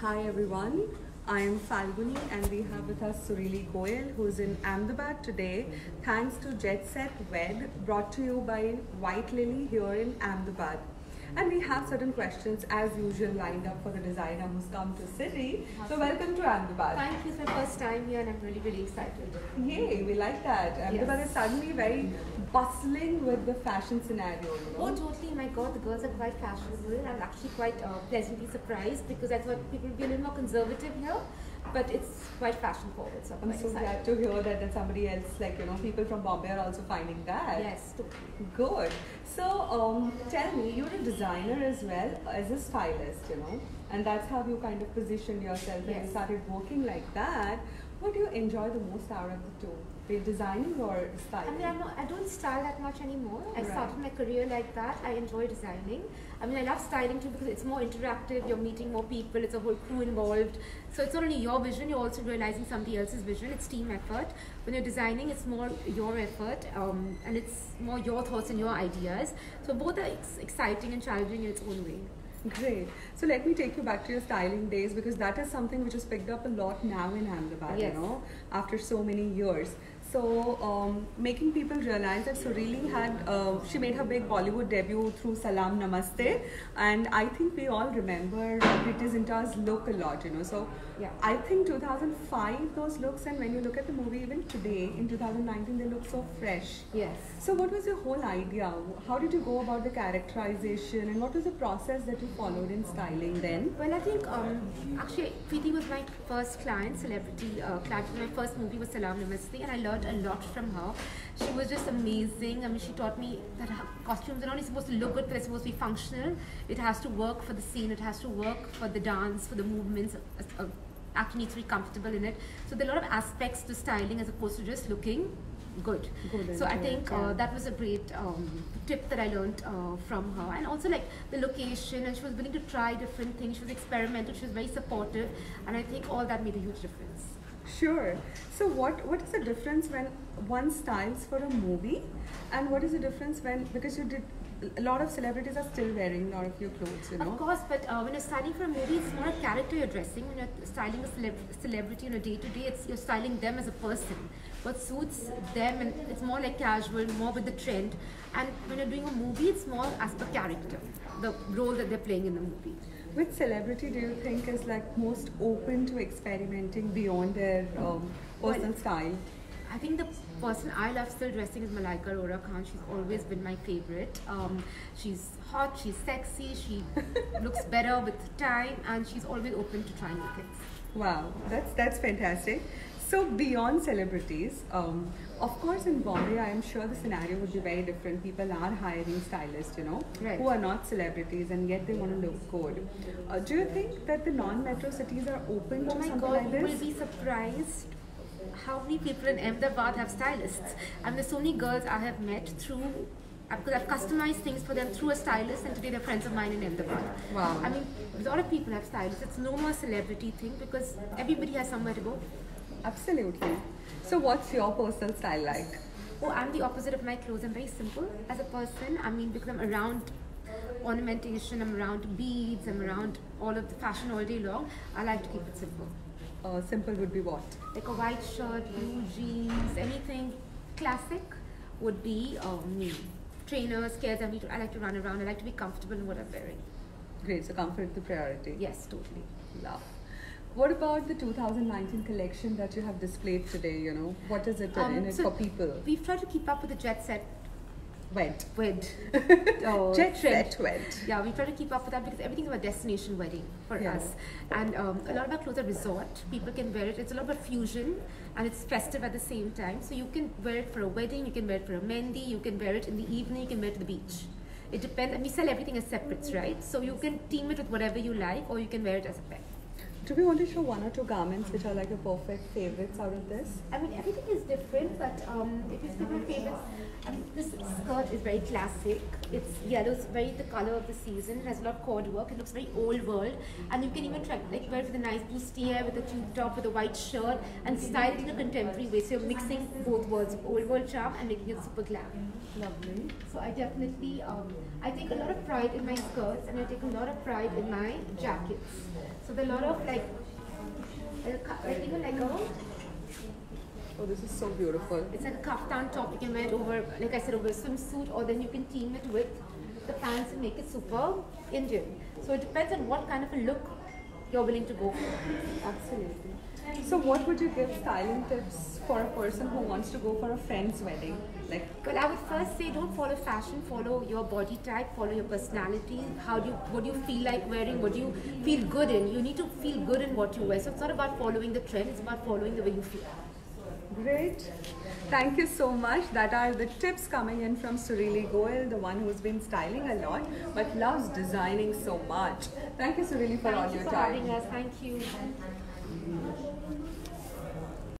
Hi everyone, I am Falguni and we have with us Surily Goel who's in Ahmedabad today thanks to Jet Set Wed brought to you by White Lily here in Ahmedabad. And we have certain questions as usual lined up for the designer who's come to city. So welcome to Ahmedabad. Thank you. It's my first time here and I'm really, really excited. Yay, we like that. Ahmedabad Yes. is suddenly very bustling with the fashion scenario. You know? Oh, totally. My God, the girls are quite fashionable. I'm actually quite uh, pleasantly surprised because I thought people would be a little more conservative here, but it's quite fashion forward. So I'm, I'm so excited. glad to hear that, that somebody else, like, you know, people from Bombay are also finding that. Yes, totally. Good. So, um, tell me, you're a designer as well as a stylist, you know, and that's how you kind of positioned yourself when you started working like that. What do you enjoy the most out of the two? Be designing or I styling? mean, I'm not, I don't style that much anymore. I Right. started my career like that. I enjoy designing. I mean, I love styling too because it's more interactive. You're meeting more people. It's a whole crew involved. So it's not only your vision. You're also realizing somebody else's vision. It's team effort. When you're designing, it's more your effort, um, and it's more your thoughts and your ideas. So both are ex- exciting and challenging in its own way. Great. So let me take you back to your styling days because that is something which is picked up a lot now in Ahmedabad, Yes. you know, after so many years. So um, making people realize that Surily had, uh, she made her big Bollywood debut through Salam Namaste and I think we all remember Preity Zinta's look a lot, you know. So Yeah. I think 2005 those looks and when you look at the movie even today in 2019 they look so fresh. Yes. So what was your whole idea? How did you go about the characterization and what was the process that you followed in styling then? Well, I think um, actually Preeti was my first client, celebrity uh, client. My first movie was Salam Namaste, and I learned a lot from her. She was just amazing. I mean, she taught me that costumes are not only supposed to look good, but they're supposed to be functional. It has to work for the scene. It has to work for the dance, for the movements. Uh, uh, actor needs to be comfortable in it. So there are a lot of aspects to styling as opposed to just looking good. Good so I think uh, that was a great um, tip that I learned uh, from her, and also like the location, and she was willing to try different things. She was experimental. She was very supportive, and I think all that made a huge difference. Sure. So what what is the difference when one styles for a movie and what is the difference when because you did a lot of celebrities are still wearing a lot of your clothes, you know? Of course, but uh, when you're styling for a movie, it's not a character you're dressing. When you're styling a celeb- celebrity on a day to day, it's you're styling them as a person. What suits them, and it's more like casual, more with the trend. And when you're doing a movie, it's more as per character, the role that they're playing in the movie. Which celebrity do you think is like most open to experimenting beyond their um, personal Well, style? I think the person I love still dressing is Malaika Arora Khan. She's always been my favorite. Um, she's hot, she's sexy, she looks better with time, and she's always open to trying new things. Wow, that's that's fantastic. So beyond celebrities, um, of course, in Bombay, I am sure the scenario would be very different. People are hiring stylists, you know, Right. who are not celebrities, and yet they want to look good. Uh, do you think that the non-metro cities are open Oh to my something god, like you will be surprised how many people in Ahmedabad have stylists. And there's so many girls I have met through because I've customized things for them through a stylist, and today they're friends of mine in Ahmedabad. Wow. I mean, a lot of people have stylists. It's no more a celebrity thing because everybody has somewhere to go. Absolutely. So, what's your personal style like? Oh, I'm the opposite of my clothes. I'm very simple as a person. I mean, because I'm around ornamentation, I'm around beads, I'm around all of the fashion all day long. I like to keep it simple. Uh, simple would be what? Like a white shirt, blue jeans, anything classic would be um, me. Trainers, cares, I, need to, I like to run around. I like to be comfortable in what I'm wearing. Great. So, comfort is the priority. Yes, totally. Love. What about the 2019 collection that you have displayed today? You know, what is it Um, in it so for people? We've tried to keep up with the jet set Wed. wed. uh, Jet trend. set wed. Yeah, we try to keep up with that because everything's about destination wedding for Yeah. us. And um, a lot of our clothes are resort. People can wear it. It's a lot about fusion and it's festive at the same time. So you can wear it for a wedding, you can wear it for a mehndi, you can wear it in the evening, you can wear it to the beach. It depends. And we sell everything as separates, right? So you can team it with whatever you like or you can wear it as a pair. Do we want to show one or two garments which are like your perfect favorites out of this? I mean, everything is different, but um, if you my favorites, I mean, this skirt is very classic. it's yellow, it's very the color of the season. It has a lot of cord work. It looks very old world, and you can even try like wear it with a nice bustier, with a tube top, with a white shirt, and style it in a contemporary way. So you're mixing both worlds, old world charm, and making it super glam. Lovely. So I definitely, um, I take a lot of pride in my skirts, and I take a lot of pride in my jackets. So there are a lot of like, even like a Oh, this is so beautiful. It's like a kaftan top. You can wear it over, like I said, over a swimsuit, or then you can team it with the pants and make it super Indian. So it depends on what kind of a look you're willing to go for. Absolutely. So, what would you give styling tips for a person who wants to go for a friend's wedding? Like, Well, I would first say don't follow fashion. Follow your body type. Follow your personality. How do you, what do you feel like wearing? What do you feel good in? You need to feel good in what you wear. So it's not about following the trend. It's about following the way you feel. Great. Thank you so much. That are the tips coming in from Surily Goel, the one who's been styling a lot but loves designing so much. Thank you, Surily, for all Thank you your for time. having us. Thank you.